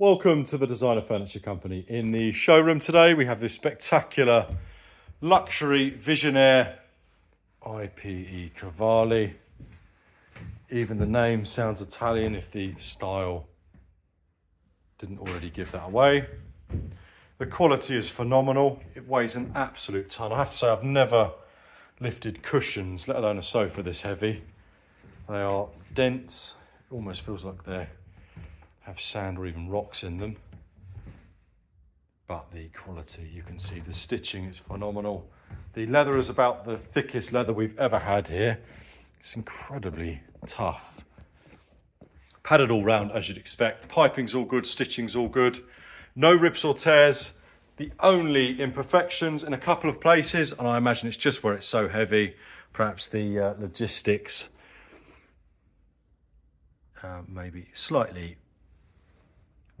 Welcome to the Designer Furniture Company. In the showroom today, we have this spectacular luxury Visionnaire IPE Cavalli. Even the name sounds Italian if the style didn't already give that away. The quality is phenomenal. It weighs an absolute ton. I have to say, I've never lifted cushions, let alone a sofa this heavy. They are dense. It almost feels like they have sand or even rocks in them. But the quality, you can see the stitching is phenomenal. The leather is about the thickest leather we've ever had here. It's incredibly tough. Padded all round as you'd expect. Piping's all good, stitching's all good. No rips or tears. The only imperfections in a couple of places, and I imagine it's just where it's so heavy, perhaps the uh, logistics uh, maybe slightly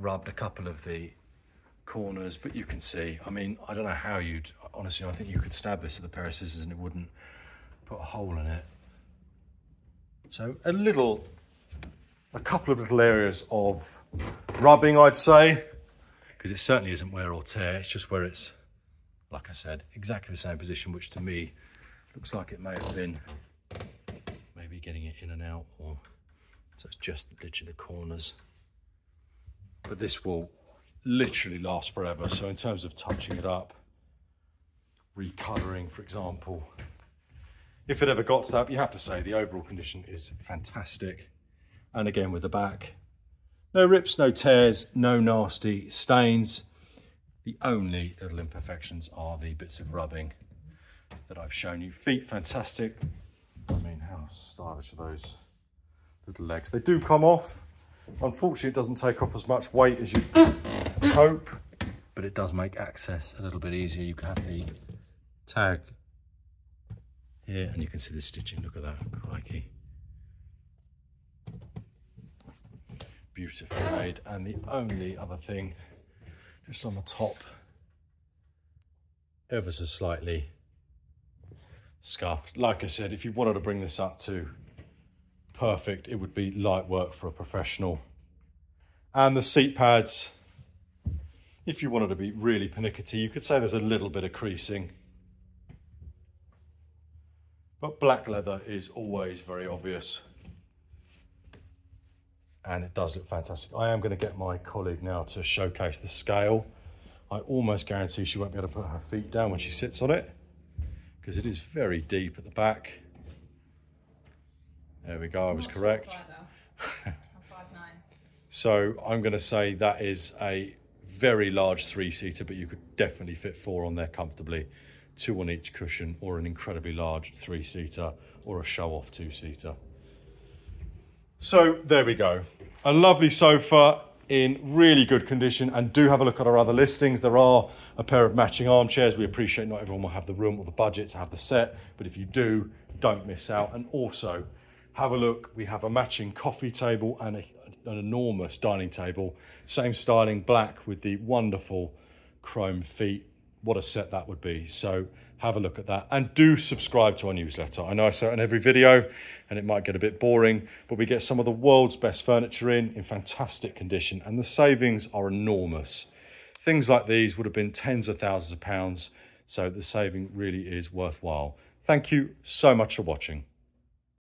rubbed a couple of the corners, but you can see, I mean, I don't know how you'd, honestly, I think you could stab this with a pair of scissors and it wouldn't put a hole in it. So a little, a couple of little areas of rubbing, I'd say, because it certainly isn't wear or tear, it's just where it's, like I said, exactly the same position, which to me looks like it may have been maybe getting it in and out or so it's just literally the corners. But this will literally last forever. So in terms of touching it up, recoloring, for example, if it ever got to that, you have to say the overall condition is fantastic. And again with the back, no rips, no tears, no nasty stains. The only little imperfections are the bits of rubbing that I've shown you. Feet, fantastic. I mean, how stylish are those? little legs. They do come off. Unfortunately, it doesn't take off as much weight as you hope, but it does make access a little bit easier. You can have the tag here, and you can see the stitching. Look at that, crikey. Beautifully made. And the only other thing, just on the top, ever so slightly scuffed. Like I said, if you wanted to bring this up to perfect. It would be light work for a professional. And the seat pads, if you wanted to be really pernickety, you could say there's a little bit of creasing. But black leather is always very obvious. And it does look fantastic. I am going to get my colleague now to showcase the scale. I almost guarantee she won't be able to put her feet down when she sits on it because it is very deep at the back. There we go, I was correct. so I'm going to say that is a very large three-seater, but you could definitely fit four on there comfortably. Two on each cushion, or an incredibly large three-seater, or a show-off two-seater. So there we go. A lovely sofa in really good condition and do have a look at our other listings. There are a pair of matching armchairs. We appreciate not everyone will have the room or the budget to have the set, but if you do, don't miss out. And also, have a look. We have a matching coffee table and a, an enormous dining table. Same styling, black with the wonderful chrome feet. What a set that would be. So have a look at that and do subscribe to our newsletter. I know I say it in every video and it might get a bit boring, but we get some of the world's best furniture in, in fantastic condition and the savings are enormous. Things like these would have been tens of thousands of pounds. So the saving really is worthwhile. Thank you so much for watching.